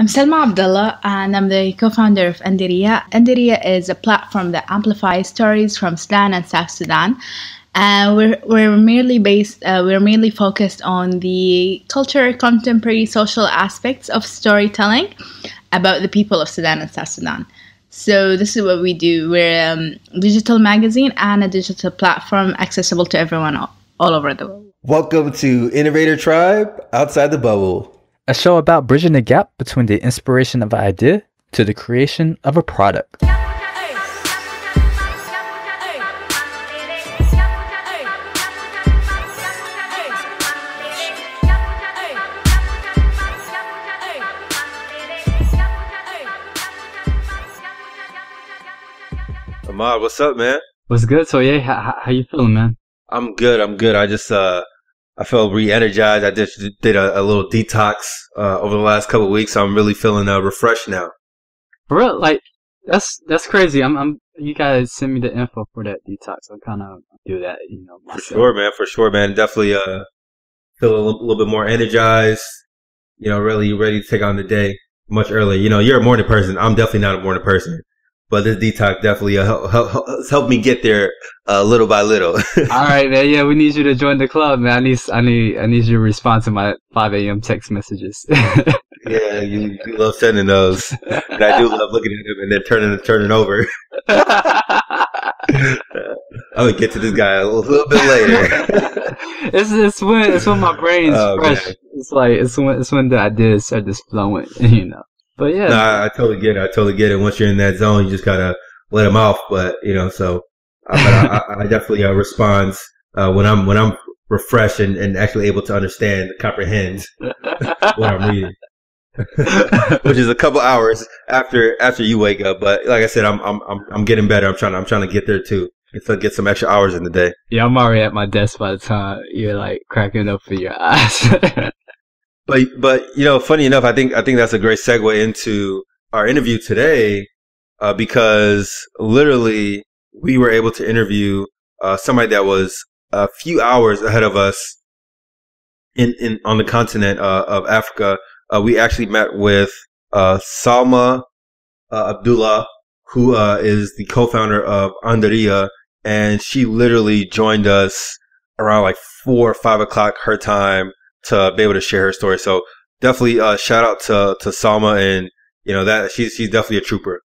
I'm Salma Abdullah and I'm the co-founder of Andariya. Andariya is a platform that amplifies stories from Sudan and South Sudan. Uh, we're, we're merely based, uh, we're merely focused on the culture, contemporary, social aspects of storytelling about the people of Sudan and South Sudan. So this is what we do. We're a um, digital magazine and a digital platform accessible to everyone all, all over the world. Welcome to Innovator Tribe Outside the Bubble a show about bridging the gap between the inspiration of an idea to the creation of a product. Ahmad, what's up, man? What's good? So yeah, how, how you feeling, man? I'm good. I'm good. I just uh I felt re-energized. I just did a, a little detox uh, over the last couple weeks. So I'm really feeling uh, refreshed now. For real, like that's that's crazy. I'm, I'm you guys send me the info for that detox. I'll kind of do that, you know. Myself. For sure, man. For sure, man. Definitely uh, feel a little, little bit more energized. You know, really ready to take on the day much earlier. You know, you're a morning person. I'm definitely not a morning person but this detox definitely uh, help, help, help me get there uh, little by little. All right, man. Yeah, we need you to join the club, man. I need I need I need you to respond to my 5 a.m. text messages. yeah, you, you, love sending those, and I do love looking at them and then turning and turning over. I'm gonna get to this guy a little bit later. it's it's when it's when my brain's oh, fresh. Man. It's like it's when it's when the ideas are just flowing, you know. But yeah, no, I, I, totally get it. I totally get it. Once you're in that zone, you just gotta let them off. But you know, so uh, I, I, definitely uh, respond uh, when I'm when I'm refreshed and, and actually able to understand, comprehend what I'm reading. Which is a couple hours after after you wake up, but like I said, I'm I'm I'm, I'm getting better. I'm trying to, I'm trying to get there too. To get some extra hours in the day. Yeah, I'm already at my desk by the time you're like cracking up for your eyes. But but you know, funny enough, I think I think that's a great segue into our interview today, uh, because literally we were able to interview uh, somebody that was a few hours ahead of us in, in on the continent uh, of Africa. Uh, we actually met with uh, Salma uh, Abdullah, who is the co-founder of Andariya, and she literally joined us around like four or five o'clock her time to be able to share her story. So definitely uh, shout out to to Salma and you know that she's she's definitely a trooper.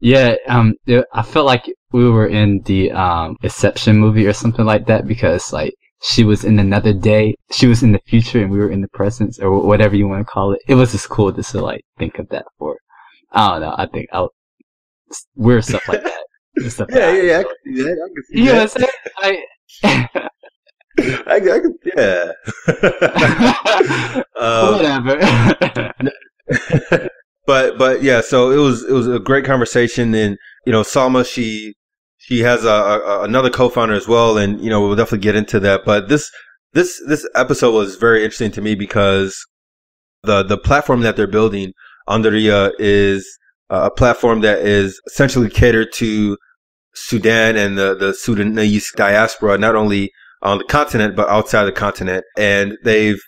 Yeah, um, I felt like we were in the um Inception movie or something like that because like she was in another day, she was in the future, and we were in the present or whatever you want to call it. It was just cool just to like think of that for. I don't know. I think I'll weird stuff like that. Stuff yeah, yeah, yeah, I can see that. I can see you that. know what I'm saying? I, I, I could, yeah. um, Whatever. but but yeah, so it was it was a great conversation, and you know, Salma she she has a, a, another co-founder as well, and you know we'll definitely get into that. But this this this episode was very interesting to me because the the platform that they're building, Andariya, is a platform that is essentially catered to Sudan and the the Sudanese diaspora, not only on the continent, but outside the continent. And they've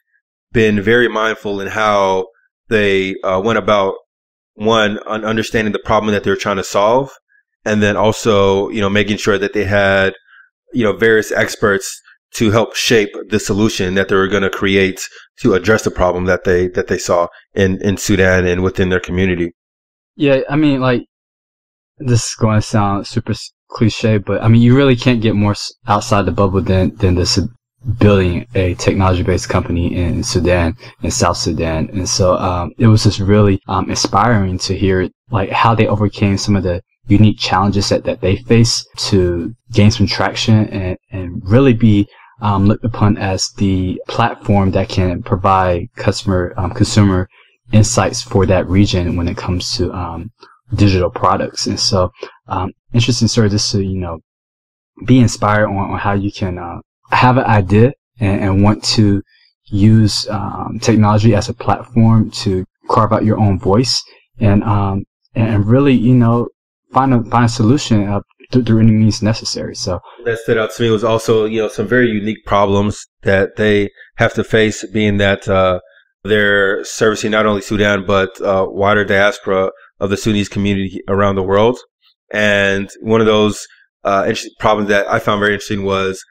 been very mindful in how they uh, went about one on understanding the problem that they're trying to solve, and then also you know making sure that they had you know various experts to help shape the solution that they were going to create to address the problem that they that they saw in in Sudan and within their community. Yeah, I mean, like this is going to sound super cliche, but I mean, you really can't get more outside the bubble than, than this building a technology based company in Sudan, in South Sudan. And so, um, it was just really, um, inspiring to hear like how they overcame some of the unique challenges that, that they face to gain some traction and, and really be, um, looked upon as the platform that can provide customer, um, consumer insights for that region when it comes to, um, digital products. And so, um, interesting story just to, you know, be inspired on, on how you can, uh, have an idea and, and want to use, um, technology as a platform to carve out your own voice and, um, and really, you know, find a, find a solution uh, through any means necessary. So that stood out to me was also, you know, some very unique problems that they have to face being that, uh, they're servicing not only Sudan but uh, wider diaspora of the Sudanese community around the world. And one of those uh, problems that I found very interesting was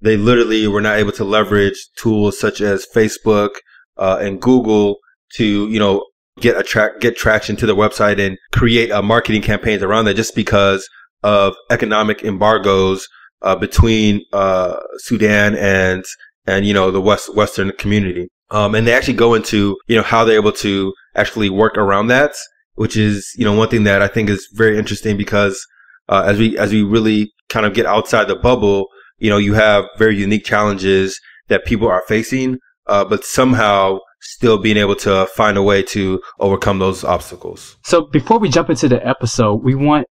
they literally were not able to leverage tools such as Facebook uh, and Google to you know get attract get traction to their website and create uh, marketing campaigns around that just because of economic embargoes uh, between uh, Sudan and and you know the west western community. Um, and they actually go into you know how they're able to actually work around that, which is you know one thing that I think is very interesting because uh, as we as we really kind of get outside the bubble, you know you have very unique challenges that people are facing, uh, but somehow still being able to find a way to overcome those obstacles. So before we jump into the episode, we want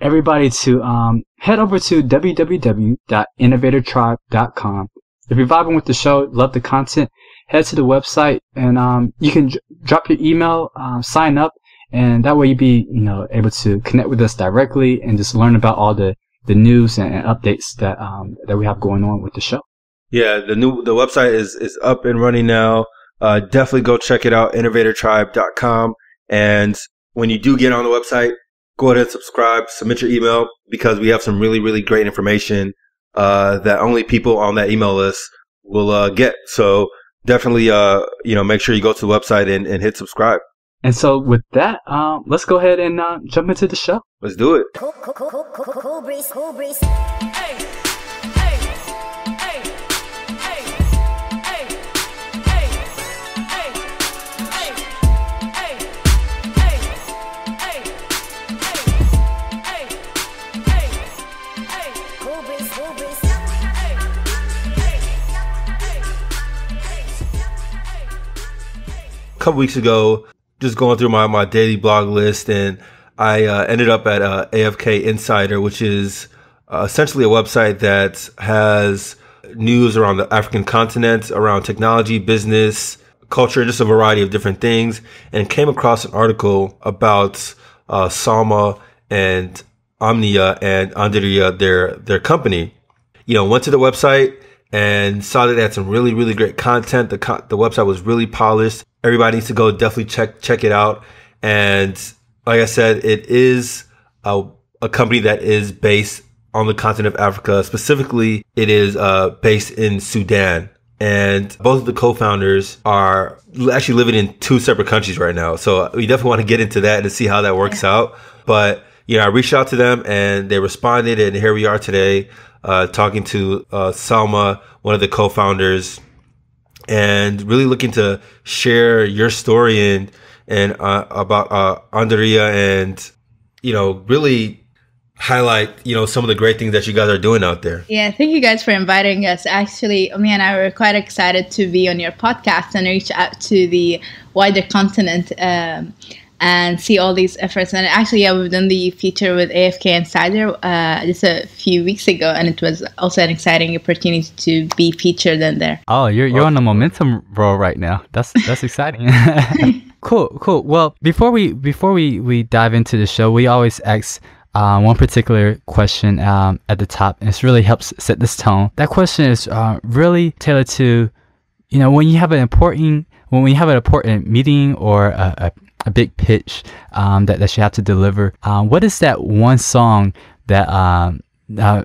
everybody to um, head over to www.innovatortribe.com. If you're vibing with the show, love the content, head to the website and um, you can drop your email, uh, sign up, and that way you'd be you know able to connect with us directly and just learn about all the the news and, updates that um, that we have going on with the show. Yeah, the new the website is is up and running now. Uh, definitely go check it out, innovatortribe.com. And when you do get on the website, go ahead and subscribe, submit your email because we have some really, really great information uh, that only people on that email list will uh, get. So definitely, uh, you know, make sure you go to the website and, and hit subscribe. And so with that, um, let's go ahead and uh, jump into the show. Let's do it. A couple weeks ago, just going through my, my daily blog list, and I uh, ended up at uh, AFK Insider, which is uh, essentially a website that has news around the African continent, around technology, business, culture, just a variety of different things, and came across an article about uh, Salma and Omnia and Andariya, their their company. You know, went to the website and saw that they had some really really great content. The co- the website was really polished everybody needs to go definitely check check it out. And like I said, it is a, a company that is based on the continent of Africa. Specifically, it is uh, based in Sudan. And both of the co-founders are actually living in two separate countries right now. So we definitely want to get into that and see how that works yeah. out. But, you know, I reached out to them and they responded and here we are today, uh, talking to, uh, Salma, one of the co-founders and really looking to share your story and and uh, about uh, Andariya and you know really highlight you know some of the great things that you guys are doing out there. Yeah, thank you guys for inviting us. Actually, me and I were quite excited to be on your podcast and reach out to the wider continent. Um, and see all these efforts. And actually, yeah, we've done the feature with AFK Insider uh, just a few weeks ago, and it was also an exciting opportunity to be featured in there. Oh, you're you're on a momentum roll right now. That's that's exciting. cool, cool. Well, before we before we we dive into the show, we always ask. Uh, one particular question um, at the top, and this really helps set this tone. That question is uh, really tailored to, you know, when you have an important when we have an important meeting or a, a a big pitch um, that, that you have to deliver. Um, what is that one song that um, uh,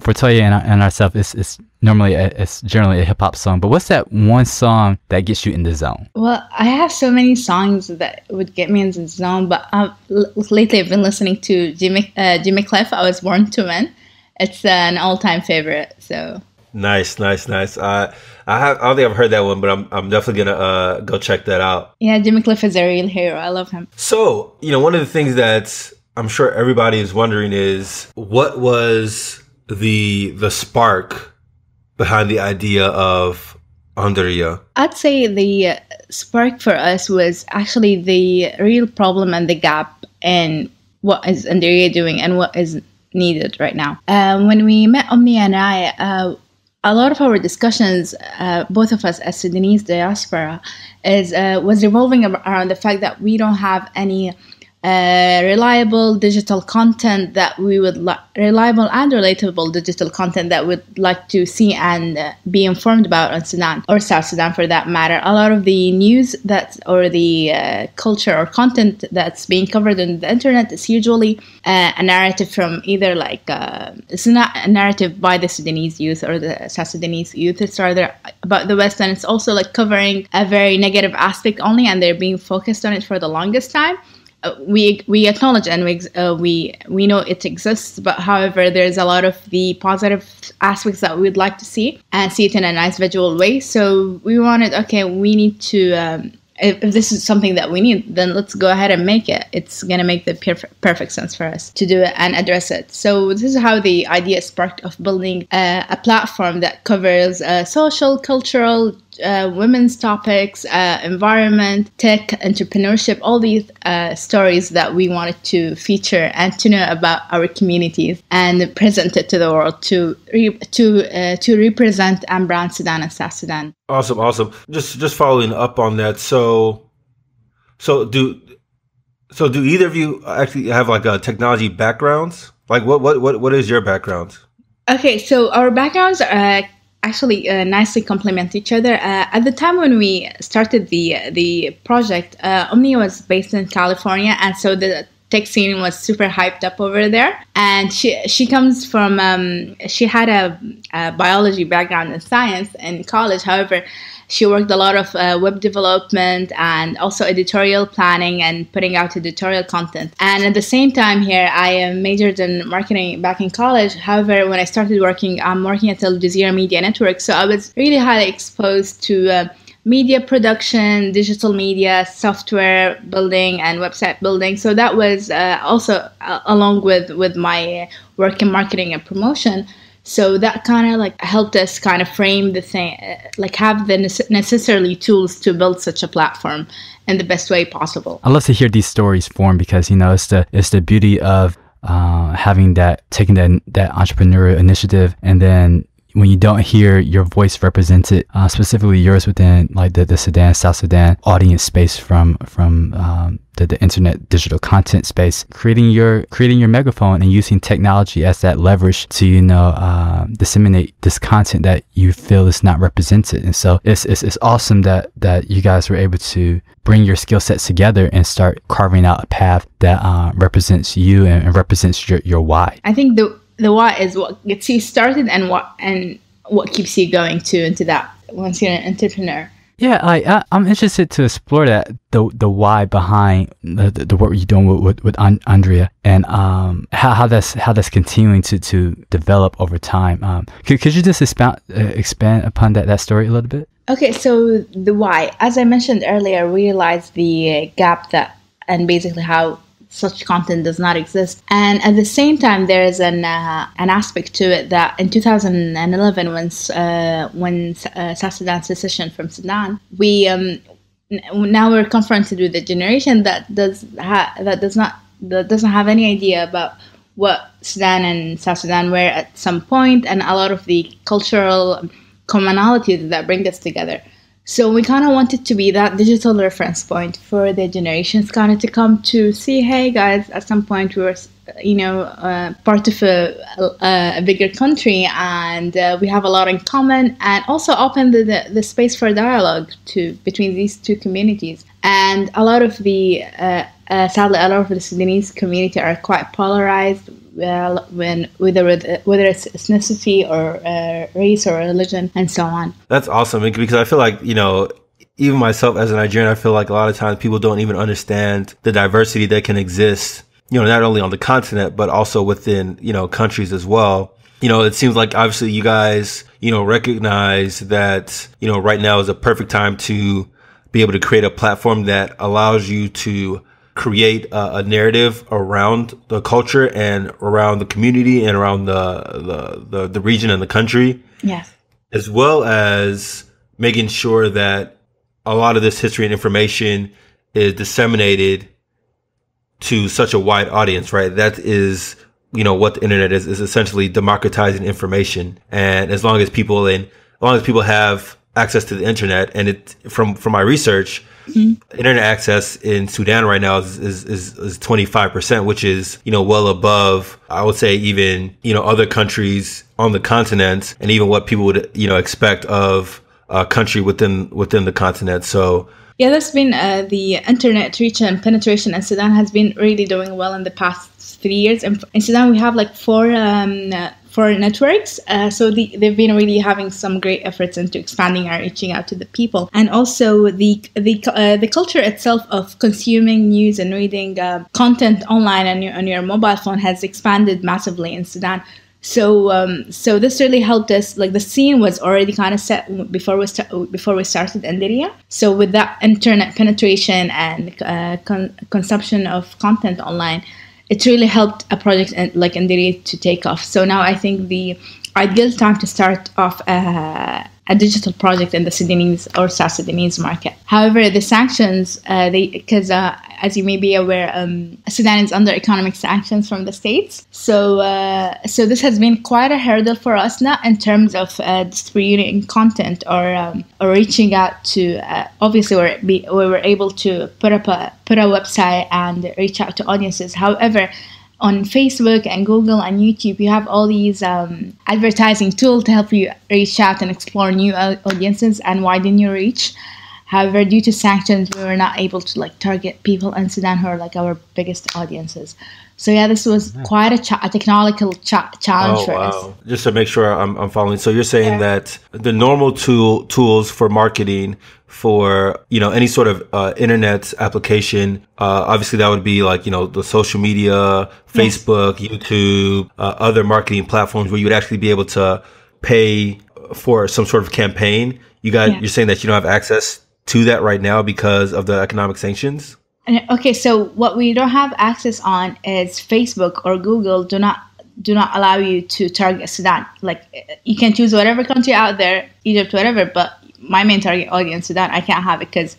for Toya and, and ourselves, it's, it's normally a, it's generally a hip hop song, but what's that one song that gets you in the zone? Well, I have so many songs that would get me in the zone, but uh, l- lately I've been listening to Jimmy uh, Jimmy Cliff. I was born to win. It's an all time favorite. So Nice, nice, nice. Uh, I have, I don't think I've heard that one, but I'm, I'm definitely gonna uh, go check that out. Yeah, Jimmy Cliff is a real hero. I love him. So, you know, one of the things that I'm sure everybody is wondering is what was the the spark behind the idea of Andariya? I'd say the spark for us was actually the real problem and the gap in what is Andariya doing and what is needed right now. Um, when we met Omnia and I, uh, a lot of our discussions, uh, both of us as Sudanese diaspora, is uh, was revolving around the fact that we don't have any reliable digital content that we would like, reliable and relatable digital content that we'd like to see and uh, be informed about in Sudan or South Sudan for that matter. A lot of the news that or the uh, culture or content that's being covered on the internet is usually a narrative from either like uh, it's not a narrative by the Sudanese youth or the South Sudanese youth. It's rather about the West, and it's also like covering a very negative aspect only, and they're being focused on it for the longest time. We we acknowledge and we uh, we we know it exists, but however, there's a lot of the positive aspects that we'd like to see and see it in a nice visual way. So we wanted, okay, we need to. Um, if, this is something that we need, then let's go ahead and make it. It's gonna make the perf- perfect sense for us to do it and address it. So this is how the idea sparked of building uh, a platform that covers uh, social, cultural, uh, women's topics, uh, environment, tech, entrepreneurship, all these uh, stories that we wanted to feature and to know about our communities and present it to the world to re- to uh, to represent and brand Sudan and South Sudan. Awesome, awesome. Just just following up on that. So, so do so do either of you actually have like a technology backgrounds? Like what what what what is your background? Okay, so our backgrounds are actually uh, nicely complement each other. Uh, at the time when we started the the project, uh, was based in California, and so the tech scene was super hyped up over there. And she she comes from um, she had a, a biology background in science in college. However, she worked a lot of uh, web development and also editorial planning and putting out editorial content. And at the same time, here I am majored in marketing back in college. However, when I started working, I'm working at Al Jazeera Media Network, so I was really highly exposed to. Uh, media production, digital media, software building, and website building. So that was uh, also uh, along with with my work in marketing and promotion. So that kind of like helped us kind of frame the thing, like have the necessarily tools to build such a platform in the best way possible. I love to hear these stories form because you know it's the it's the beauty of uh, having that taking that that entrepreneurial initiative and then when you don't hear your voice represented, uh, specifically yours within like the, the Sudan, South Sudan audience space from from um, the, the internet digital content space, creating your creating your megaphone and using technology as that leverage to you know uh, disseminate this content that you feel is not represented. And so it's, it's it's awesome that that you guys were able to bring your skill sets together and start carving out a path that uh, represents you and, and represents your your why. I think the the why is what gets you started and what and what keeps you going to into that once you're an entrepreneur. Yeah, like I, am interested to explore that the the why behind the, the, work you're doing with with, with Andariya and um how, how that's how that's continuing to to develop over time. Um, could, could you just expand uh, expand upon that that story a little bit? Okay, so the why, as I mentioned earlier, realize the gap that and basically how such content does not exist. And at the same time, there is an uh, an aspect to it that in 2011, when uh, when uh, South Sudan secession from Sudan, we um, now we're confronted with a generation that does ha- that does not that doesn't have any idea about what Sudan and South Sudan were at some point, and a lot of the cultural commonalities that bring us together. So we kind of wanted to be that digital reference point for the generations kind of to come to see, hey guys, at some point we were, you know, uh, part of a, a, a, bigger country and uh, we have a lot in common and also open the, the, the, space for dialogue to between these two communities. And a lot of the, uh, uh sadly, a lot of the Sudanese community are quite polarized well, when whether whether it's ethnicity or uh, race or religion and so on. That's awesome because I feel like you know even myself as a Nigerian, I feel like a lot of times people don't even understand the diversity that can exist. You know, not only on the continent but also within you know countries as well. You know, it seems like obviously you guys you know recognize that you know right now is a perfect time to be able to create a platform that allows you to create a, a, narrative around the culture and around the community and around the, the, the, the region and the country. Yes. As well as making sure that a lot of this history and information is disseminated to such a wide audience, right? That is, you know, what the internet is, is essentially democratizing information. And as long as people and as long as people have access to the internet and it from from my research internet access in Sudan right now is is is, is 25%, which is, you know, well above I would say even, you know, other countries on the continent and even what people would, you know, expect of a country within within the continent. So yeah, that's been uh, the internet reach and penetration in Sudan has been really doing well in the past three years. And in Sudan, we have like four um, four networks. Uh, so the, they've been really having some great efforts into expanding and reaching out to the people. And also the the uh, the culture itself of consuming news and reading uh, content online on your on your mobile phone has expanded massively in Sudan. So um, so this really helped us. Like the scene was already kind of set before we start before we started Andariya. So with that internet penetration and uh, con- consumption of content online, it really helped a project like Andariya to take off. So now I think the ideal time to start off a, a digital project in the Sudanese or South Sudanese market. However, the sanctions, uh, they because uh, as you may be aware, um, Sudan is under economic sanctions from the states. So, uh, so this has been quite a hurdle for us, not in terms of uh, distributing content or um, or reaching out to. Uh, obviously, we're we were able to put up a put a website and reach out to audiences. However, on Facebook and Google and YouTube, you have all these um, advertising tools to help you reach out and explore new audiences and widen your reach. However, due to sanctions, we were not able to like target people in Sudan who are like our biggest audiences. So yeah, this was mm-hmm. quite a, cha- a technological cha- challenge oh, for wow. us. Just to make sure I'm, I'm following. So you're saying yeah. that the normal tool tools for marketing for you know any sort of uh, internet application, uh, obviously that would be like you know the social media, Facebook, yes. YouTube, uh, other marketing platforms where you would actually be able to pay for some sort of campaign. You got yeah. you're saying that you don't have access to that right now because of the economic sanctions? Okay, so what we don't have access on is Facebook or Google do not do not allow you to target Sudan. Like you can choose whatever country out there, Egypt, whatever, but my main target audience, Sudan, I can't have it because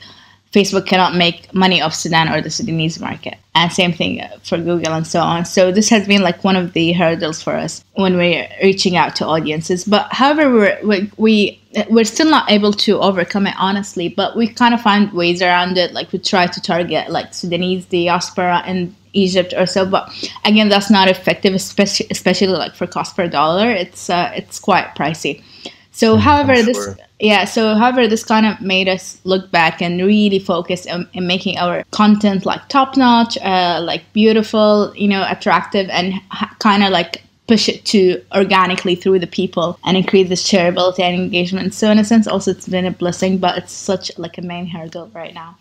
Facebook cannot make money off Sudan or the Sudanese market. And same thing for Google and so on. So this has been like one of the hurdles for us when we're reaching out to audiences. But however, we're, we, we we're still not able to overcome it honestly. But we kind of find ways around it. Like we try to target like Sudanese diaspora in Egypt or so. But again, that's not effective, especially especially like for cost per dollar. It's uh, it's quite pricey. So, however, sure. this yeah, so however, this kind of made us look back and really focus on, in making our content like top notch, uh, like beautiful, you know, attractive, and ha- kind of like push it to organically through the people and increase the shareability and engagement. So in a sense, also it's been a blessing, but it's such like a main hurdle right now.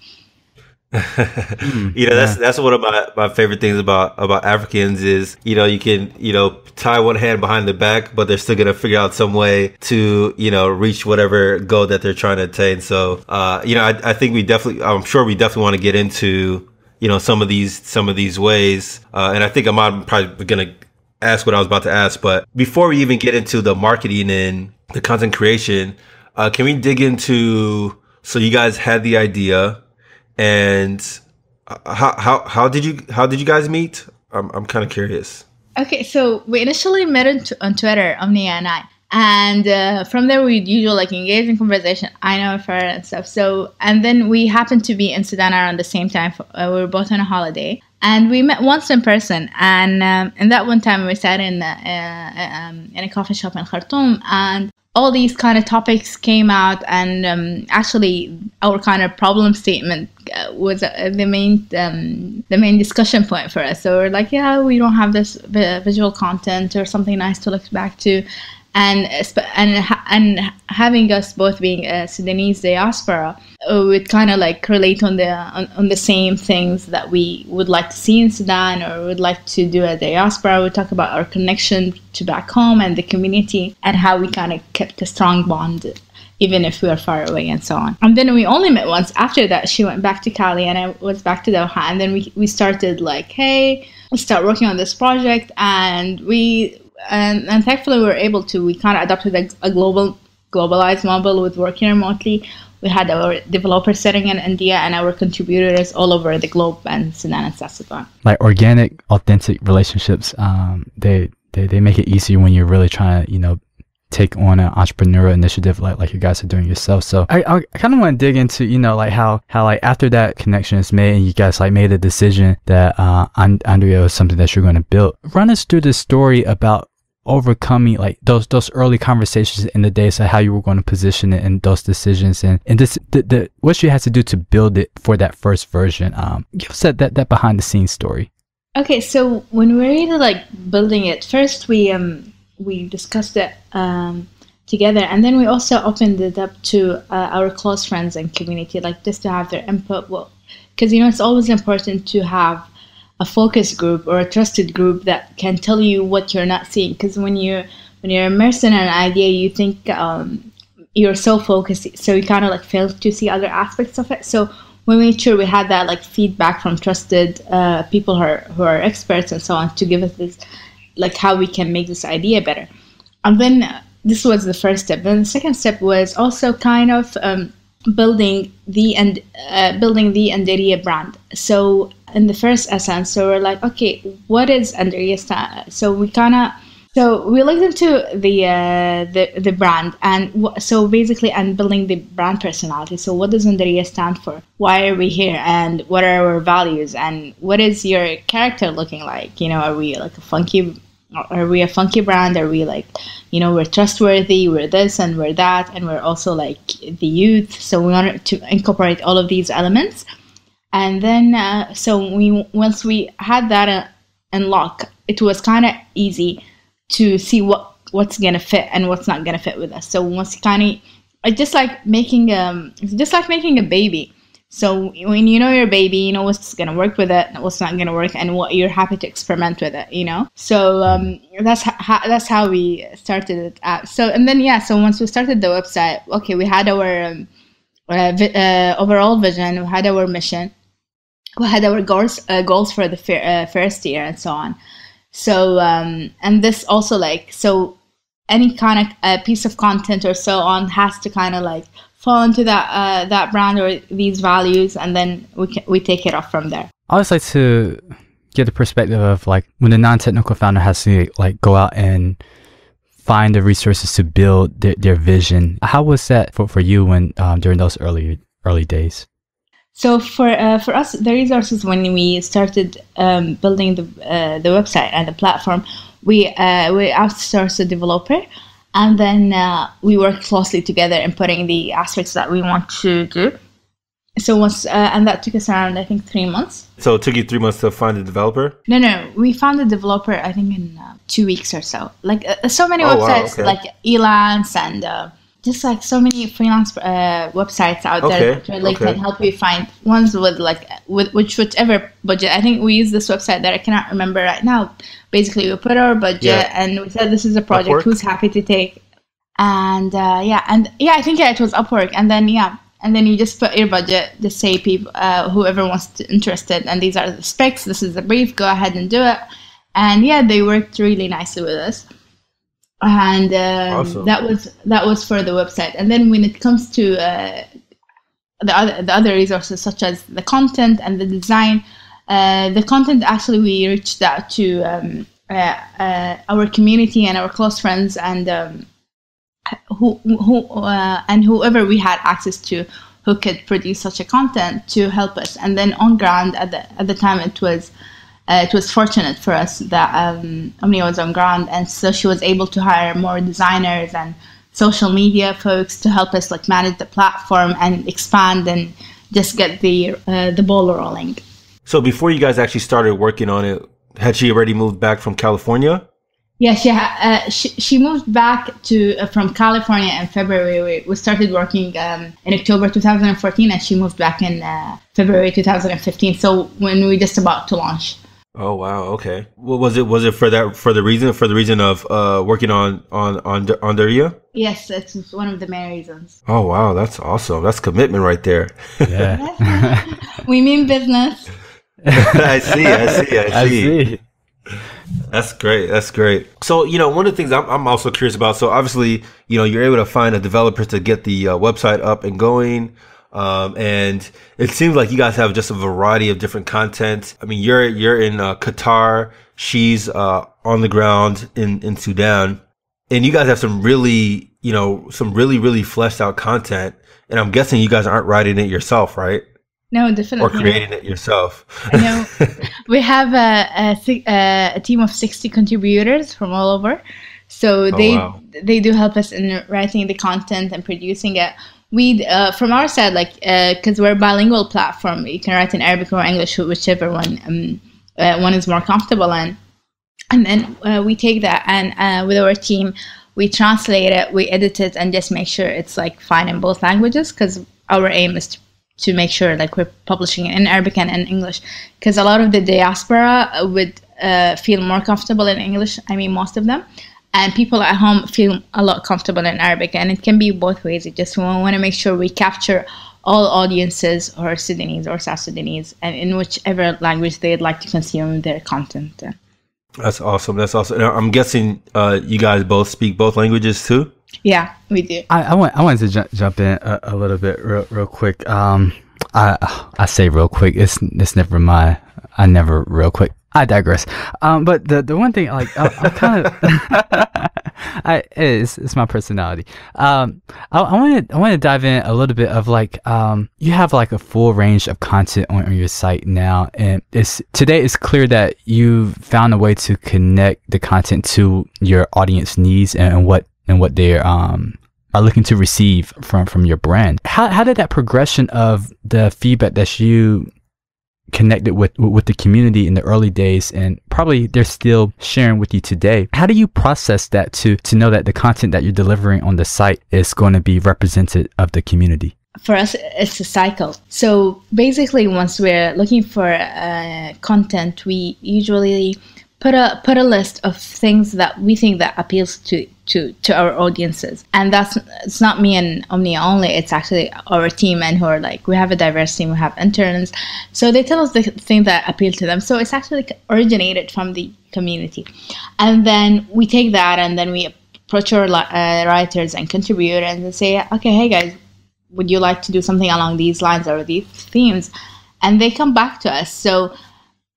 Hmm. you know, that's that's one of my, my favorite things about about Africans is you know you can you know tie one hand behind the back, but they're still gonna figure out some way to you know reach whatever goal that they're trying to attain. So uh, you know, I, I think we definitely, I'm sure we definitely want to get into you know some of these some of these ways, uh, and I think I'm probably gonna ask what I was about to ask, but before we even get into the marketing and the content creation, uh, can we dig into so you guys had the idea and uh, how how how did you how did you guys meet? I'm I'm kind of curious. Okay, so we initially met on, t- on Twitter, Omnia and I, and uh, from there we usually like engage in conversation. I know her and stuff. So and then we happened to be in Sudan around the same time. For, uh, we were both on a holiday, and we met once in person. And um, that one time we sat in uh, uh um, in a coffee shop in Khartoum, and all these kind of topics came out and um, actually our kind of problem statement uh, was uh, the main um, the main discussion point for us. So we're like yeah we don't have this visual content or something nice to look back to and and and having us both being a Sudanese diaspora uh, would kind of like relate on the on, on, the same things that we would like to see in Sudan or would like to do a diaspora. We talk about our connection to back home and the community and how we kind of kept a strong bond even if we were far away and so on. And then we only met once. After that, she went back to Cali and I was back to Doha. And then we, we started like, hey, let's start working on this project. And we and, and thankfully we were able to. We kind of adopted a, a global globalized model with working remotely. We had our developers sitting in India and our contributors all over the globe and Sudan and Sudan. Like organic, authentic relationships, um, they, they, they make it easier when you're really trying to, you know, take on an entrepreneurial initiative like like you guys are doing yourself. So I I, kind of want to dig into you know like how how like after that connection is made and you guys like made a decision that uh And- Andariya is something that you're going to build. Run us through the story about overcoming like those those early conversations in the days of how you were going to position it and those decisions and and this the, the what you had to do to build it for that first version um give us that that, that behind the scenes story Okay, so when we were like building it, first we um we discussed it um together, and then we also opened it up to uh, our close friends and community, like just to have their input. Well, because you know it's always important to have a focus group or a trusted group that can tell you what you're not seeing. Because when you when you're immersed in an idea, you think um, you're so focused, so you kind of like fail to see other aspects of it. So we made sure we had that like feedback from trusted uh, people who are, who are experts and so on to give us this like how we can make this idea better and then uh, this was the first step then the second step was also kind of um, building the and uh, building the Andariya brand so in the first essence so we're like okay what is Andariya sta- so we kind of so we looked into the uh, the the brand and w- so basically and building the brand personality. So what does Andariya stand for? Why are we here? And what are our values? And what is your character looking like? You know, are we like a funky? Are we a funky brand? Are we like, you know, we're trustworthy, we're this and we're that, and we're also like the youth. So we wanted to incorporate all of these elements. And then, uh, so we once we had that uh, unlock, it was kind of easy to see what what's gonna fit and what's not gonna fit with us. So once kind of, just like making um, it's just like making a baby. So when you know your baby, you know what's gonna work with it, what's not gonna work, and what you're happy to experiment with it. You know. So um, that's how that's how we started it. Out. So and then yeah, so once we started the website, okay, we had our um, uh, vi- uh, overall vision, we had our mission, we had our goals uh, goals for the fir- uh, first year, and so on. So um, and this also like so any kind of uh, piece of content or so on has to kind of like fall into that uh, that brand or these values, and then we can, we take it off from there. I always like to get the perspective of like when the non-technical founder has to like go out and find the resources to build their, their vision. How was that for, for you when um, during those early early days? So for uh, for us, the resources when we started um, building the uh, the website and the platform, we uh, we outsourced a developer, and then uh, we worked closely together in putting the aspects that we want to do. So once uh, and that took us around I think three months. So it took you three months to find a developer. No, no, we found a developer I think in uh, two weeks or so. Like uh, so many Oh, wow, websites okay. like Elance and. Just like so many freelance uh, websites out there Okay, that really okay. can help you find ones with like with which whichever budget. I think we use this website that I cannot remember right now. Basically, we put our budget Yeah. and we said this is a project. Upwork? Who's happy to take? And uh, yeah, and yeah, I think yeah, it was Upwork. And then yeah, and then you just put your budget. Just say people, uh, whoever wants to interested, and these are the specs. This is the brief. Go ahead and do it. And yeah, they worked really nicely with us and um, Awesome. that was that was for the website and then when it comes to uh, the other the other resources such as the content and the design uh, the content actually we reached out to um, uh, uh, our community and our close friends and um, who who uh, and whoever we had access to who could produce such a content to help us and then on ground at the at the time it was uh, it was fortunate for us that um, Omnia was on ground, and so she was able to hire more designers and social media folks to help us like manage the platform and expand and just get the uh, the ball rolling. So before you guys actually started working on it, had she already moved back from California? Yeah, she ha- uh, she, she moved back to uh, from California in February. We, we started working um, in October 2014, and she moved back in uh, February 2015. So when we just about to launch. Oh wow, okay. What was it? Was it for that for the reason for the reason of uh working on on on Andariya? Yes, it's one of the main reasons. Oh wow, that's awesome. That's commitment right there. Yeah. We mean business. I see, I see, I I see. see. That's great. That's great. So, you know, one of the things I'm, I'm also curious about. So, obviously, you know, you're able to find a developer to get the uh, website up and going. Um, and it seems like you guys have just a variety of different content. I mean, you're, you're in uh, Qatar. She's, uh, on the ground in, in Sudan. and you guys have some really, you know, some really, really fleshed out content. And I'm guessing you guys aren't writing it yourself, right? No, definitely. Or creating it yourself. no, we have a, a, a, team of 60 contributors from all over. So oh, they wow. they do help us in writing the content and producing it. We uh, from our side, like because uh, we're a bilingual platform, you can write in Arabic or English, whichever one um, uh, one is more comfortable in. And then uh, we take that and uh, with our team, we translate it, we edit it, and just make sure it's like fine in both languages because our aim is to to make sure like we're publishing in Arabic and in English because a lot of the diaspora would uh, feel more comfortable in English. I mean, most of them, and people at home feel a lot comfortable in Arabic, and it can be both ways. It just we want to make sure we capture all audiences or Sudanese or South Sudanese, and in whichever language they'd like to consume their content. That's awesome. That's awesome. Now, I'm guessing uh, you guys both speak both languages too. Yeah, we do. I, I want I wanted to ju- jump in a, a, little bit real, real quick. Um, I I say real quick. It's it's never my I never real quick. I digress. Um, but the the one thing like I, I kind of I it's it's my personality. Um, I want to I want to dive in a little bit of like um you have like a full range of content on, on your site now, and it's today it's clear that you found a way to connect the content to your audience needs and what and what they're um are looking to receive from from your brand. How how did that progression of the feedback that you connected with with the community in the early days and probably they're still sharing with you today. How do you process that to to know that the content that you're delivering on the site is going to be represented of the community? For us it's a cycle. So basically once we're looking for uh, content we usually put a put a list of things that we think that appeals to to to our audiences. And that's it's not me and Omnia only it's actually our team and who are like we have a diverse team we have interns. So they tell us the thing that appeal to them. So it's actually originated from the community. And then we take that and then we approach our uh, writers and contributors and say okay hey guys would you like to do something along these lines or these themes? And they come back to us. So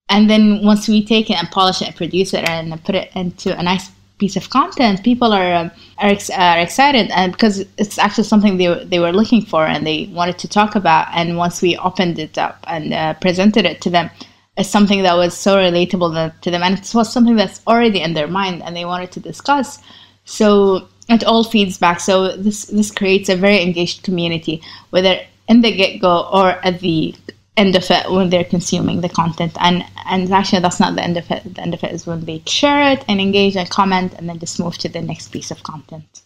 and then once we take it and polish it and produce it and put it into a nice piece of content, people are um, are, are, excited and because it's actually something they they were looking for and they wanted to talk about. And once we opened it up and uh, presented it to them, it's something that was so relatable to them, and it was something that's already in their mind and they wanted to discuss. So it all feeds back. So this this creates a very engaged community, whether in the get go or at the end of it when they're consuming the content. And and actually that's not the end of it. The end of it is when they share it and engage and comment and then just move to the next piece of content.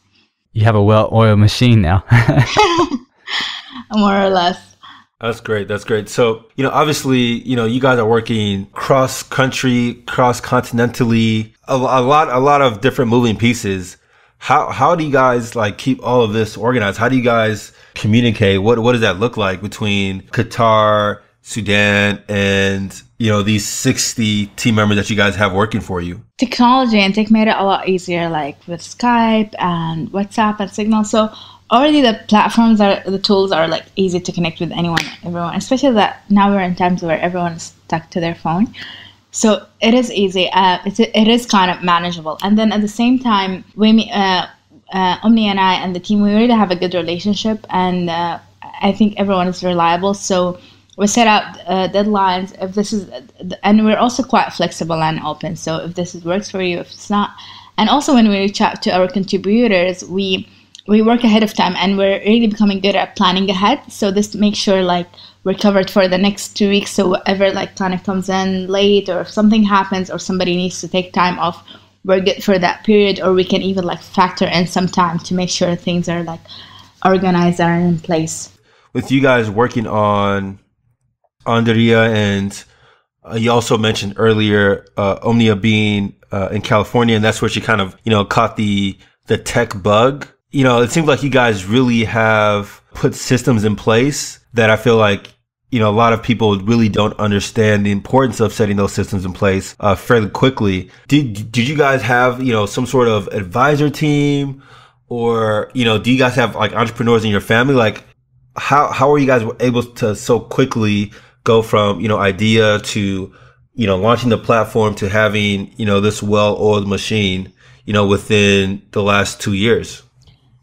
You have a well-oiled machine now. More or less. That's great. That's great. So you know obviously you know you guys are working cross country cross continentally a, a lot a lot of different moving pieces how how do you guys like keep all of this organized how do you guys communicate? What what does that look like between Qatar, Sudan, and you know these sixty team members that you guys have working for you? Technology and tech made it a lot easier, like with Skype and WhatsApp and Signal. So already the platforms are the tools are like easy to connect with anyone, everyone. Especially that now we're in times where everyone is stuck to their phone. So it is easy. Uh, it's, it is kind of manageable. And then at the same time, we uh, uh, Omnia and I and the team, we really have a good relationship, and uh, I think everyone is reliable. So we set out uh, deadlines. If this is, and we're also quite flexible and open. So if this is, works for you, if it's not, and also when we reach out to our contributors, we we work ahead of time, and we're really becoming good at planning ahead. So this makes sure like we're covered for the next two weeks. So whatever like kind comes in late, or if something happens, or somebody needs to take time off we're good for that period. Or we can even like factor in some time to make sure things are like organized and in place. With you guys working on Andariya and uh, you also mentioned earlier uh, Omnia being uh, in California and that's where she kind of you know caught the the tech bug. You know it seems like you guys really have put systems in place that I feel like you know, a lot of people really don't understand the importance of setting those systems in place uh, fairly quickly. Did did you guys have you know some sort of advisor team, or you know, do you guys have like entrepreneurs in your family? Like, how how are you guys able to so quickly go from you know idea to you know launching the platform to having you know this well oiled machine? you know, within the last two years?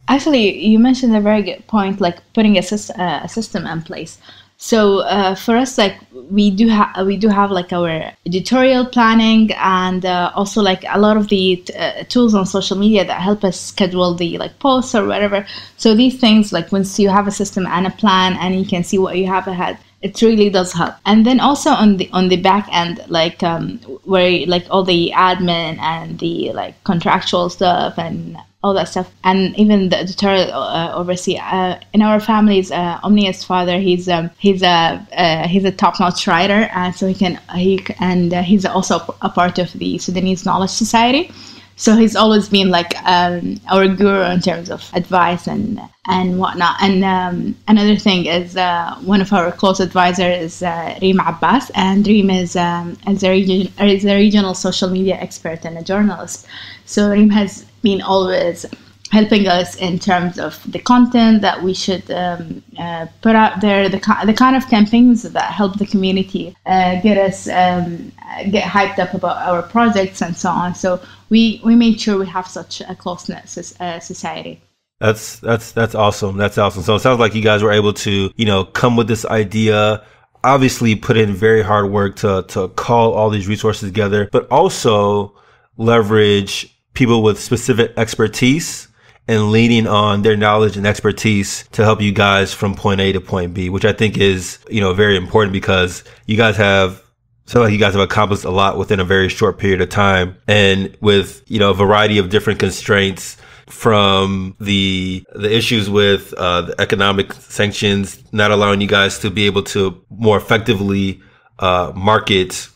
Actually, you mentioned a very good point, like putting a, uh, a system in place. So uh, for us, like we do have we do have like our editorial planning and uh, also like a lot of the t- uh, tools on social media that help us schedule the like posts or whatever. So these things like once you have a system and a plan and you can see what you have ahead, it really does help. And then also on the on the back end, like um, where like all the admin and the like contractual stuff and all that stuff, and even the editorial uh. Uh, in our families, uh, Omnia's father, he's um, he's a uh, he's a top-notch writer, and so he can he and uh, he's also a part of the Sudanese Knowledge Society. So he's always been like um, our guru in terms of advice and and whatnot. And um, another thing is uh, one of our close advisors is uh, Reem Abbas, and Reem is, um, is, a region, is a regional social media expert and a journalist. So Reem has been always helping us in terms of the content that we should um, uh, put out there, the, the kind of campaigns that help the community uh, get us um, get hyped up about our projects and so on. So we we made sure we have such a close knit uh, society. That's that's that's awesome. That's awesome. So it sounds like you guys were able to you know come with this idea obviously put in very hard work to to call all these resources together, but also leverage people with specific expertise and leaning on their knowledge and expertise to help you guys from point A to point B, which I think is, you know, very important because you guys have so like you guys have accomplished a lot within a very short period of time. And with, you know, a variety of different constraints from the the issues with uh, the economic sanctions not allowing you guys to be able to more effectively uh, market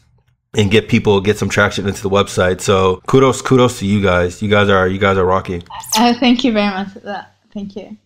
and get people get some traction into the website. So kudos, kudos to you guys. You guys are you guys are rocking. Uh, thank you very much for that. Thank you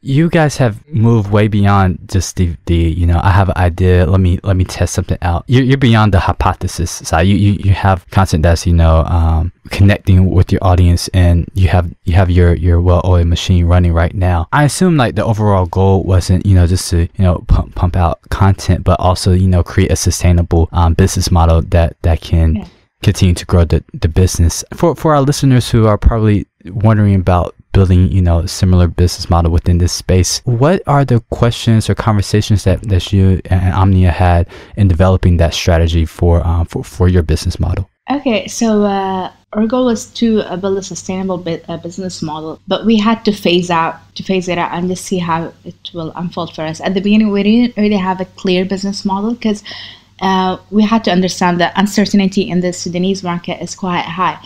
you guys have moved way beyond just the, the you know I have an idea let me let me test something out. You're, you're beyond the hypothesis side. You, you you have content that's you know um, connecting with your audience and you have you have your your well-oiled machine running right now. I assume like the overall goal wasn't you know just to you know pump, pump out content but also you know create a sustainable um, business model that that can yeah. continue to grow the, the business. For for our listeners who are probably wondering about building, you know, similar business model within this space. What are the questions or conversations that, that you and Omnia had in developing that strategy for um, for, for your business model? Okay, so uh, our goal was to uh, build a sustainable uh, business model, but we had to phase out to phase it out and just see how it will unfold for us. At the beginning, we didn't really have a clear business model because uh, we had to understand that uncertainty in the Sudanese market is quite high,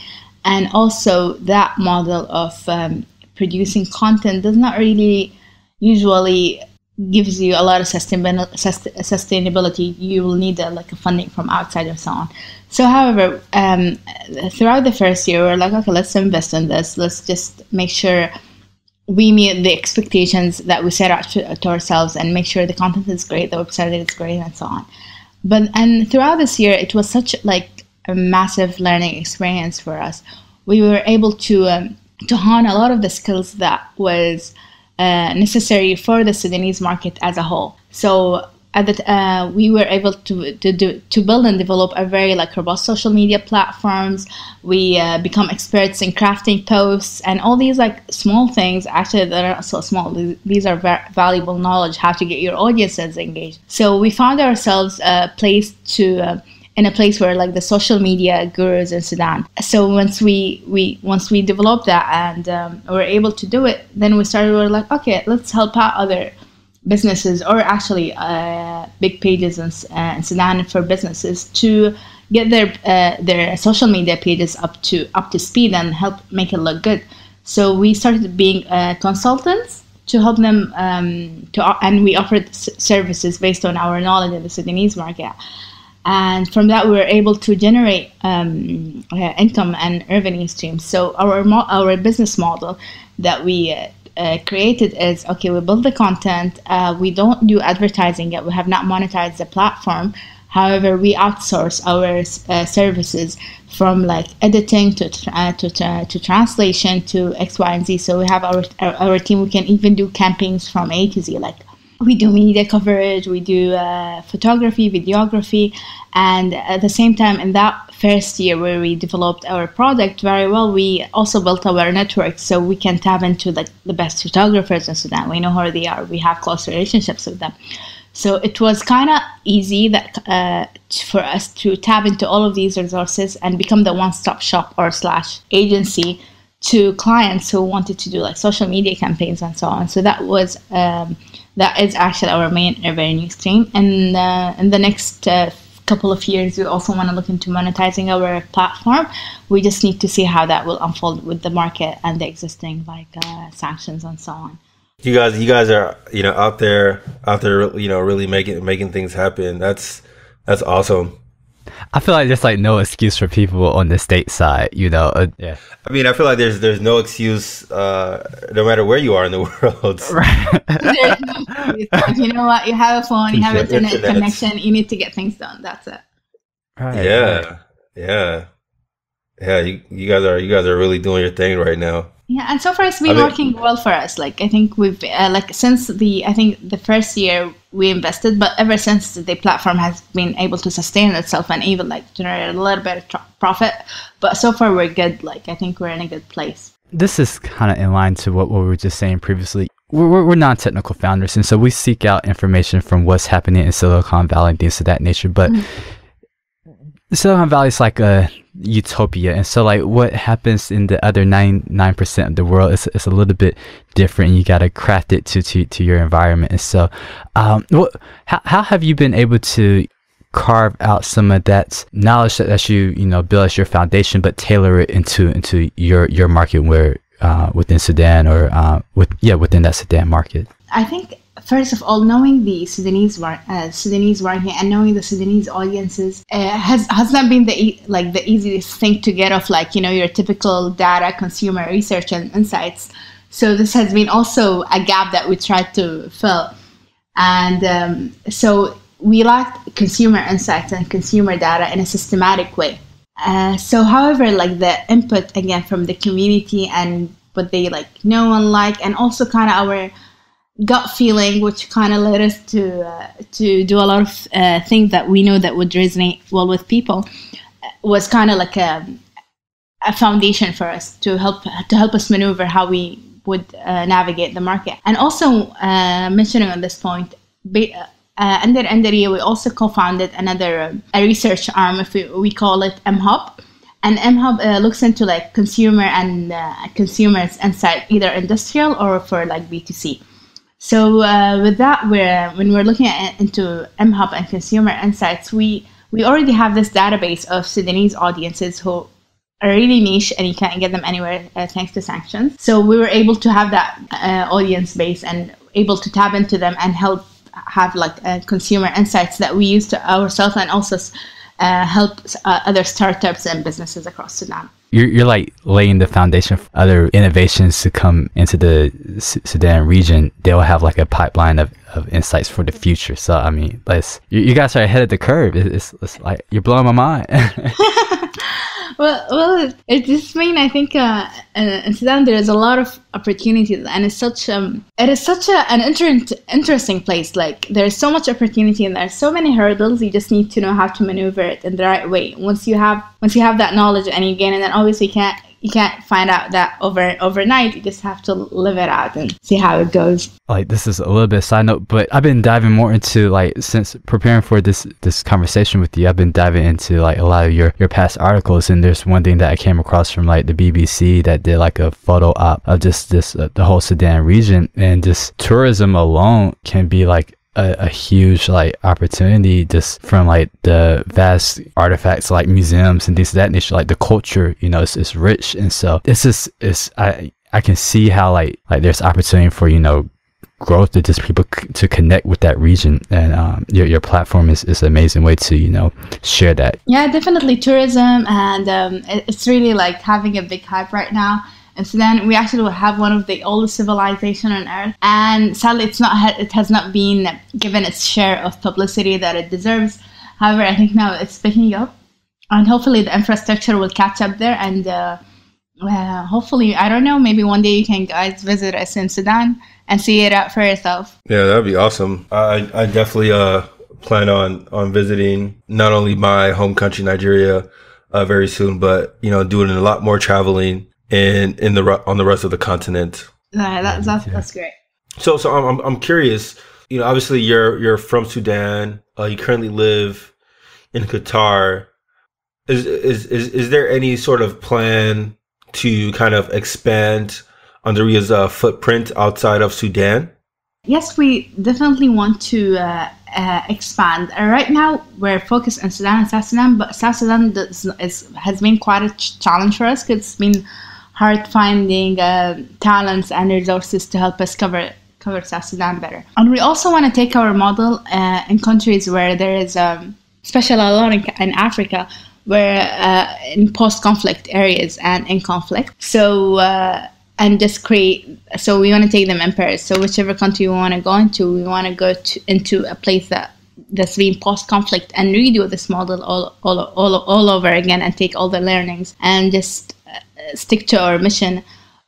and also that model of um, producing content does not really usually gives you a lot of sustainability. You will need a, like a funding from outside and so on. So, however, um, throughout the first year, we're like, okay, let's invest in this. Let's just make sure we meet the expectations that we set out to, to ourselves and make sure the content is great, the website is great, and so on. But and throughout this year, it was such like a massive learning experience for us. We were able to um, to hone a lot of the skills that was uh, necessary for the Sudanese market as a whole. So at the, uh, we were able to, to, to build and develop a very like robust social media platforms. We uh, become experts in crafting posts and all these like small things. Actually, they're not so small. These are valuable knowledge how to get your audiences engaged. So we found ourselves uh, placed to uh, in a place where like the social media gurus in Sudan. So once we we once we developed that and um, were able to do it, then we started. We are like, okay, let's help out other businesses or actually uh, big pages in, uh, in, Sudan for businesses to get their uh, their social media pages up to up to speed and help make it look good. So we started being uh, consultants to help them um, to and we offered services based on our knowledge in the Sudanese market and from that we were able to generate um, uh, income and revenue streams. So our mo- our business model that we uh, uh, created is okay. We build the content. Uh, we don't do advertising yet. We have not monetized the platform. However, we outsource our uh, services from like editing to uh, to, to, to translation to X, Y, and Z. So we have our, our our team. We can even do campaigns from A to Z, like we do media coverage, we do uh, photography, videography, and at the same time, in that first year where we developed our product very well, we also built our network so we can tap into like the best photographers in Sudan. We know who they are. We have close relationships with them. So it was kind of easy that uh, for us to tap into all of these resources and become the one-stop shop or slash agency to clients who wanted to do like social media campaigns and so on. So that was um, that is actually our main revenue stream. And uh, in the next uh, couple of years, we also want to look into monetizing our platform. We just need to see how that will unfold with the market and the existing like uh, sanctions and so on you guys you guys are you know out there out there you know really making making things happen that's that's awesome I feel like there's like no excuse for people on the state side, you know. Uh, yeah. I mean, I feel like there's there's no excuse, uh, no matter where you are in the world. Right. you know what? You have a phone, you have internet, internet connection. You need to get things done. That's it. Right. Yeah. Yeah. Yeah. You, you guys are you guys are really doing your thing right now. Yeah, and so far it's been I mean, working well for us. Like I think we've uh, like since the I think the first year we invested, but ever since the platform has been able to sustain itself and even like generate a little bit of tr- profit. But so far we're good. Like I think we're in a good place. This is kind of in line to what, what we were just saying previously. We're, we're, we're non-technical founders, and so we seek out information from what's happening in Silicon Valley and things of that nature. But mm-hmm. Silicon Valley is like a utopia. And so like what happens in the other 99% of the world is, is a little bit different. You got to craft it to, to to your environment. And so um what how, how have you been able to carve out some of that knowledge that, that you you know build as your foundation but tailor it into into your your market where uh, within Sudan or uh, with yeah within that Sudan market? I think first of all, knowing the Sudanese uh, Sudanese market and knowing the Sudanese audiences uh, has has not been the e- like the easiest thing to get off like you know your typical data consumer research and insights. So this has been also a gap that we tried to fill, and um, so we lacked consumer insights and consumer data in a systematic way. Uh, so, however, like the input again from the community and what they like know and like, and also kind of our gut feeling, which kind of led us to uh, to do a lot of uh, things that we know that would resonate well with people, was kind of like a a foundation for us to help to help us maneuver how we would uh, navigate the market. And also uh, mentioning on this point. Uh, under Andariya, we also co-founded another uh, a research arm, if we, we call it MHub, and MHub uh, looks into like consumer and uh, consumers inside either industrial or for like B2C. So uh, with that, we're, when we're looking at into MHub and consumer insights, we we already have this database of Sudanese audiences who are really niche and you can't get them anywhere uh, thanks to sanctions. So we were able to have that uh, audience base and able to tap into them and help have like uh, consumer insights that we use to ourselves and also uh, help uh, other startups and businesses across Sudan you're, you're like laying the foundation for other innovations to come into the Sudan region. They'll have like a pipeline of, of insights for the future. So, I mean, let's, you, you guys are ahead of the curve. It's, it's like, you're blowing my mind. well, well, it just mean I think uh, in Sudan there is a lot of opportunities, and it's such um, it is such a, an inter- interesting place. Like there's so much opportunity, and there's so many hurdles. You just need to know how to maneuver it in the right way. Once you have once you have that knowledge and you gain it, then obviously you can't you can't find out that over overnight. You just have to live it out and see how it goes. Like this is a little bit side note, but I've been diving more into like since preparing for this this conversation with you. I've been diving into like a lot of your your past articles, and there's one thing that I came across from like the BBC that did like a photo op of just this uh, the whole Sudan region, and just tourism alone can be like a, a, huge like opportunity just from like the vast artifacts like museums and things of that nature like the culture you know it's, it's rich. And so this is is i i can see how like like there's opportunity for you know growth to just people c- to connect with that region. And um, your, your platform is, is an amazing way to you know share that. Yeah definitely tourism and um, it's really like having a big hype right now in Sudan, we actually have one of the oldest civilization on earth, and sadly, it's not it has not been given its share of publicity that it deserves. However, I think now it's picking up, and hopefully, the infrastructure will catch up there, and uh, uh, hopefully, I don't know, maybe one day you can guys visit us in Sudan and see it out for yourself. Yeah, that'd be awesome. I I definitely uh plan on on visiting not only my home country Nigeria uh, very soon, but you know, doing a lot more traveling in in the on the rest of the continent. Yeah, that, that's that's great. So, so I'm I'm curious. You know, obviously you're you're from Sudan. Uh, you currently live in Qatar. Is, is is is there any sort of plan to kind of expand Andariya's uh, footprint outside of Sudan? Yes, we definitely want to uh, uh, expand. Uh, right now, we're focused on Sudan and South Sudan, but South Sudan does, is, has been quite a ch- challenge for us it's been hard finding uh, talents and resources to help us cover cover South Sudan better. And we also want to take our model uh, in countries where there is, um, especially a lot in, in Africa, where uh, in post-conflict areas and in conflict. So uh, and just create. So we want to take them in pairs. So whichever country we want to go into, we want to go to, into a place that that's been post-conflict and redo this model all, all, all, all over again and take all the learnings and just stick to our mission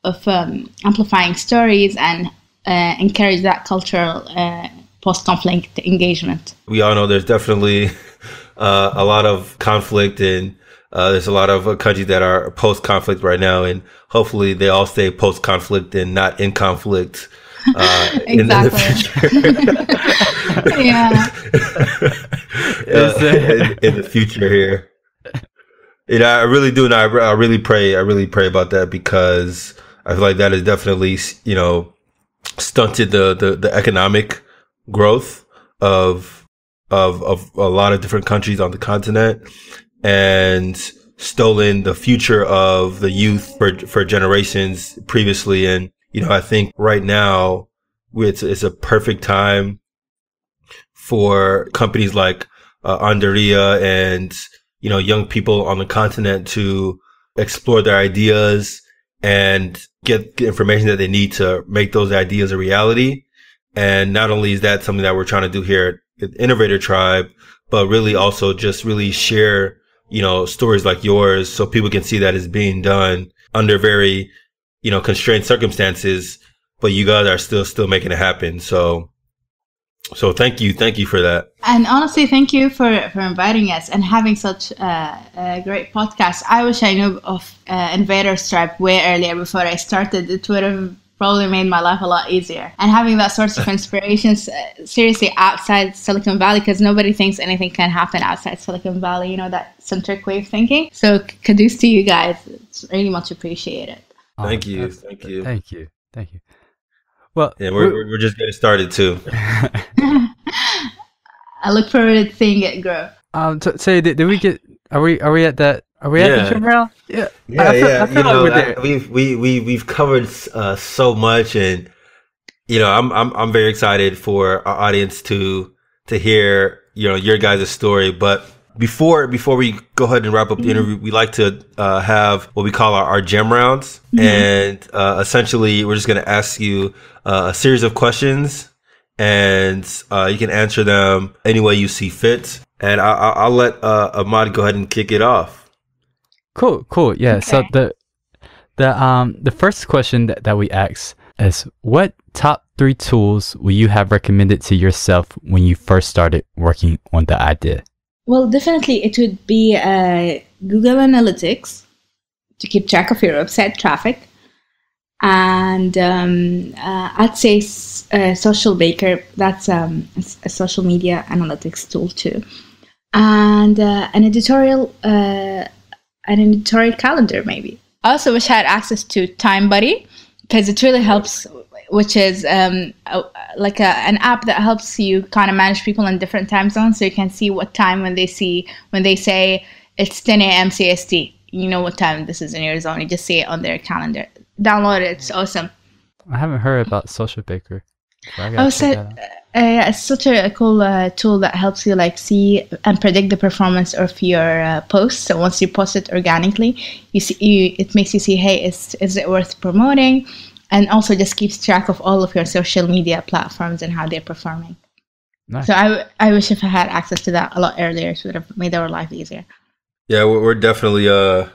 of um, amplifying stories and uh, encourage that cultural uh, post-conflict engagement. We all know there's definitely uh, a lot of conflict and uh, there's a lot of uh, countries that are post-conflict right now, and hopefully they all stay post-conflict and not in conflict. Uh, in the future. yeah. in, in, the future here. Know, I really do, and I, I really pray. I really pray about that because I feel like that has definitely, you know, stunted the the, the economic growth of of of a lot of different countries on the continent and stolen the future of the youth for for generations previously and you know I think right now it's it's a perfect time for companies like uh, and you know young people on the continent to explore their ideas and get information that they need to make those ideas a reality. And not only is that something that we're trying to do here at Innovator Tribe, but really also just really share, you know, stories like yours so people can see that it's being done under very, you know, constrained circumstances, but you guys are still, still making it happen. So so thank you, thank you for that. And honestly, thank you for, for inviting us and having such uh, a great podcast. I wish I knew of uh, Innovator Tribe way earlier before I started. It would have probably made my life a lot easier. And having that sort of inspirations, uh, seriously, outside Silicon Valley, because nobody thinks anything can happen outside Silicon Valley. You know that centric way of thinking. So kudos to you guys. It's really much appreciated. Thank you, thank you, thank you, thank you. Well, yeah, we're, we're, we're just getting started too. I look forward to seeing it grow. Um, t- say, did, did we get? Are we are we at that? Are we yeah. at the gym rail? Yeah, yeah, feel, yeah. you know, like we've we we we've covered uh, so much, and you know, I'm I'm I'm very excited for our audience to to hear you know your guys' story, but before before we go ahead and wrap up the mm-hmm. interview, we like to uh, have what we call our, our gem rounds, mm-hmm. and uh, essentially, we're just going to ask you uh, a series of questions, and uh, you can answer them any way you see fit. And I, will let uh, Ahmad go ahead and kick it off. Cool, cool, yeah. Okay. So the the um the first question that, that we ask is, what top three tools will you have recommended to yourself when you first started working on the idea? Well, definitely it would be uh, Google Analytics to keep track of your website traffic. And um, uh, I'd say uh, Socialbaker, that's um, a social media analytics tool too. And uh, an editorial, uh, an editorial calendar maybe. I also wish I had access to Time Buddy because it really helps which is um, a, like a, an app that helps you kind of manage people in different time zones, so you can see what time when they see when they say it's 10 a.m. CST. You know what time this is in your zone. You just see it on their calendar. Download it. It's awesome. I haven't heard about Socialbaker. So oh, so uh, it's such a, cool uh, tool that helps you like see and predict the performance of your uh, post. So once you post it organically, you see you, it makes you see, hey, is is it worth promoting? and also just keeps track of all of your social media platforms and how they're performing. Nice. So I, I wish if I had access to that a lot earlier, it would have made our life easier. Yeah, we're definitely uh,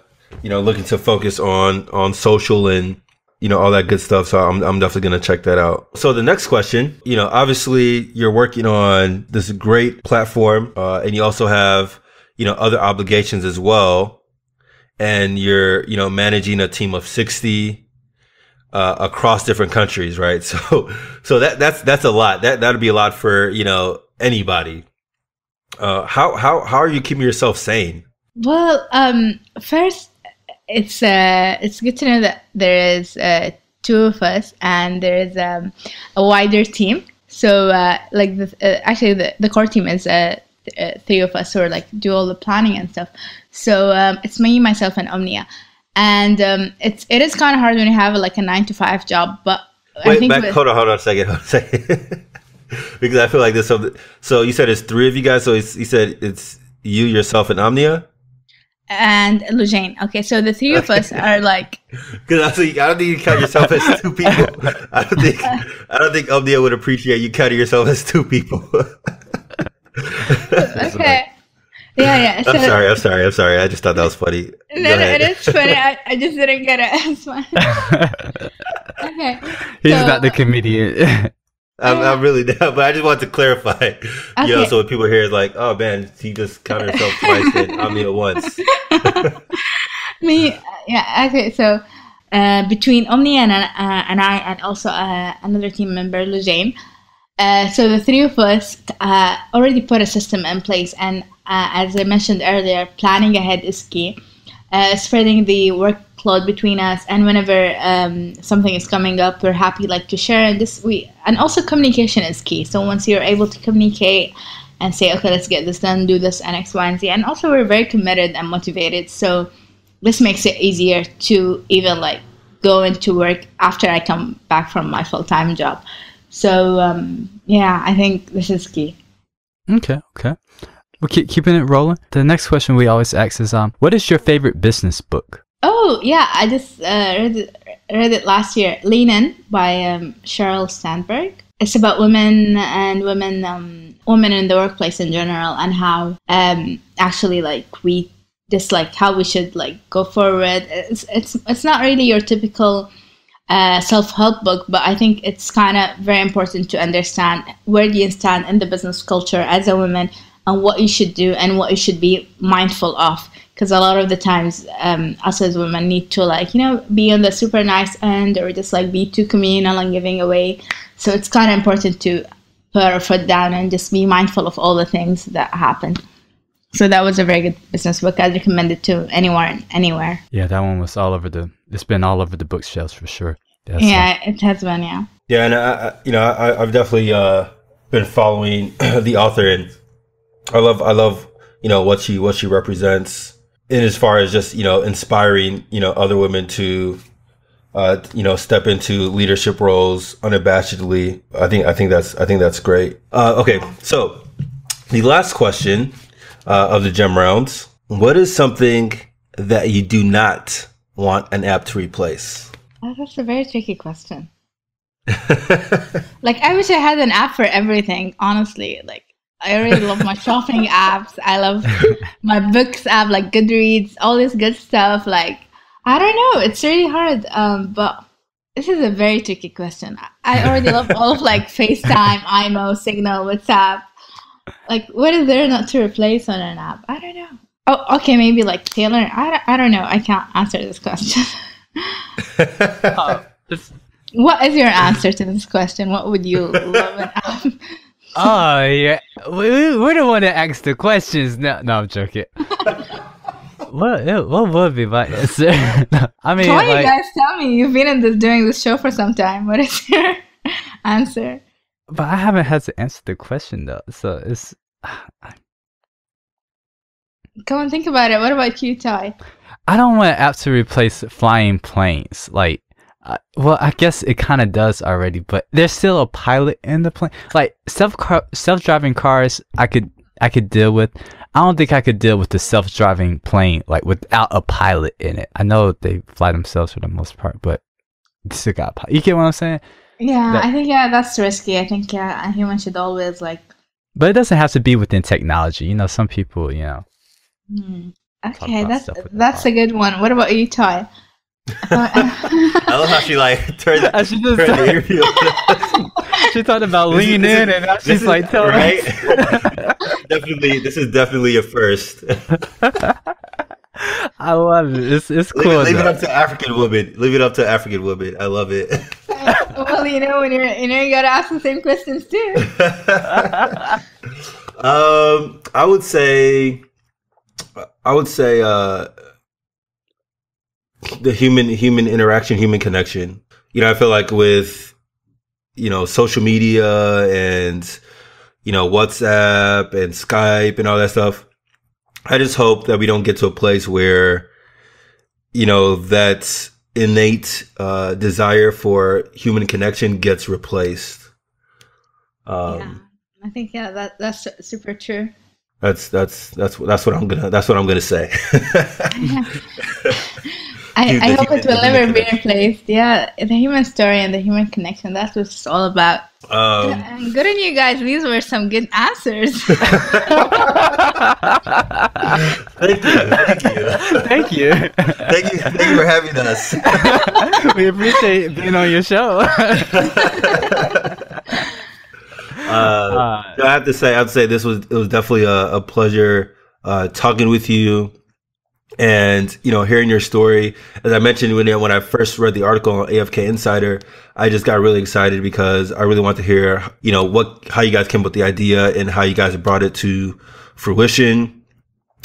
you know, looking to focus on on social and you know all that good stuff. So I'm I'm definitely gonna check that out. So the next question, you know, obviously you're working on this great platform, uh, and you also have you know other obligations as well. and you're you know managing a team of 60 uh, across different countries right so so that that's that's a lot that that'd be a lot for you know anybody uh, how how how are you keeping yourself sane Well, um, first, it's uh, it's good to know that there is uh, two of us and there is um, a wider team. So, uh, like, the, uh, actually, the, the core team is uh, th- uh, three of us who are like do all the planning and stuff. So um, it's me, myself, and Omnia, and um, it's it is kind of hard when you have like a nine to five job. But I wait think back with- hold on hold on a second hold on a second because i feel like this so, so you said it's three of you guys so it's, you said it's you yourself and omnia and Lujane. Okay, so the three of us are like Because I, think- I don't think you count yourself as two people. I don't think I don't think Omnia would appreciate you counting yourself as two people. okay. Yeah, yeah. So, I'm sorry. I'm sorry. I'm sorry. I just thought that was funny. Go No, no, it is funny. I, I just didn't get it. It's fine. Okay. He's So- not the comedian. I'm, I'm really down, but I just want to clarify. You know, so when people hear it, like, "Oh man, he just counted himself twice and Omnia once." Me, yeah. Okay, so uh, between Omni and uh, and I, and also uh, another team member, Lujane. Uh, so the three of us uh, already put a system in place, and uh, as I mentioned earlier, planning ahead is key. Uh, spreading the workload between us, and whenever um, something is coming up, we're happy like to share. And this we and also communication is key. So once you're able to communicate and say, okay, let's get this done, do this, and X, Y, and Z, and also we're very committed and motivated. So this makes it easier to even like go into work after I come back from my full time job. So um, yeah, I think this is key. okay, okay. We'll keep keeping it rolling. The next question we always ask is, um, what is your favorite business book? Oh yeah, I just uh, read it, read it last year. Lean In by um, Sheryl Sandberg. It's about women and women um, women in the workplace in general and how um, actually like we just like how we should like go forward. It's it's it's not really your typical uh, self-help book, but I think it's kind of very important to understand where do you stand in the business culture as a woman and what you should do and what you should be mindful of. Because a lot of the times, um, us as women need to like you know be on the super nice end or just like be too communal and giving away. So it's kind of important to put our foot down and just be mindful of all the things that happen. So that was a very good business book. I'd recommend it to anyone, anywhere. Yeah, that one was all over the. It's been all over the bookshelves for sure. That's, Yeah, it has been. Yeah. Yeah, and I, I you know, I, I've definitely uh, been following the author, and I love, I love, you know, what she what she represents, in as far as just you know, inspiring, you know, other women to, uh, you know, step into leadership roles unabashedly. I think, I think that's, I think that's great. Uh, okay, so the last question uh, of the gem rounds: What is something that you do not want an app to replace? Oh, that's a very tricky question. Like, I wish I had an app for everything, honestly. Like, I already love my shopping apps. I love my books app, like Goodreads, all this good stuff. Like, I don't know. It's really hard. Um, but this is a very tricky question. I already love all of like FaceTime, IMO, Signal, WhatsApp. Like, what is there not to replace on an app? I don't know. Oh, okay, maybe like Taylor. I don't, I don't know. I can't answer this question. uh, it's- What is your answer to this question? What would you love an app? Oh yeah, we, we don't want to ask the questions. No, no, I'm joking. what what would be my answer? I mean, you like, guys, tell me. You've been in this doing this show for some time. What is your answer? but I haven't had to answer the question though. So it's Come on, think about it. What about you, Ty? I don't want apps to replace flying planes. Like, uh, well, I guess it kind of does already, but there's still a pilot in the plane. Like self car, self driving cars, I could I could deal with. I don't think I could deal with the self driving plane like without a pilot in it. I know they fly themselves for the most part, but still got a pilot. You get what I'm saying? Yeah, That- I think yeah, that's risky. I think yeah, a human should always like. But it doesn't have to be within technology. You know, some people, you know. Hmm. Okay, that's stuff with the that's a good one. What about you, Ty? I love how she like turned, I should just turned the say- interview. she talked about This is- leaning is- in, and now she's is- like, telling right? us. definitely, this is definitely a first. I I love it. It's it's Leave, cool. it, leave it up to African women. Leave it up to African women. I love it. well, you know, when you're, you know, you gotta ask the same questions too. um, I would say, I would say, uh, the human human interaction, human connection. You know, I feel like with you know social media and you know WhatsApp and Skype and all that stuff. I just hope that we don't get to a place where you know that innate uh, desire for human connection gets replaced. Um, yeah, I think yeah, that that's super true. That's that's that's that's what I'm gonna that's what I'm gonna say. I, I hope human- it will never be replaced. Yeah, the human story and the human connection. That's what it's all about. um, And good on you guys. These were some good answers. thank you, thank you, Thank you. thank you, thank you for having us. we appreciate being on your show. Uh, I have to say, I have to say, this was it was definitely a, a pleasure uh, talking with you, and you know, hearing your story. As I mentioned when when I first read the article on AFK Insider, I just got really excited because I really want to hear, you know, what how you guys came up with the idea and how you guys brought it to fruition.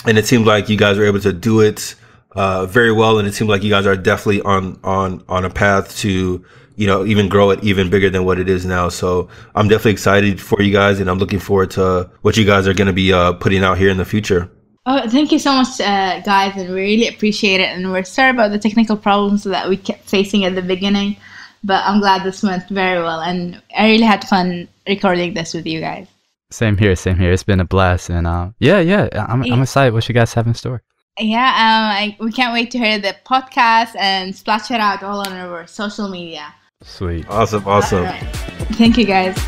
And it seemed like you guys were able to do it uh, very well, and it seemed like you guys are definitely on on on a path to you know even grow it even bigger than what it is now. So I'm definitely excited for you guys, and I'm looking forward to what you guys are going to be uh, putting out here in the future. Oh, thank you so much, uh, guys, and we really appreciate it. And we're sorry about the technical problems that we kept facing at the beginning, but I'm glad this went very well, and I really had fun recording this with you guys. same here, same here. It's been a blast, and uh, yeah, yeah, I'm I'm excited. What you guys have in store? Yeah, um, I, we can't wait to hear the podcast and splash it out all on our social media. Sweet. Awesome, awesome. All right. Thank you, guys.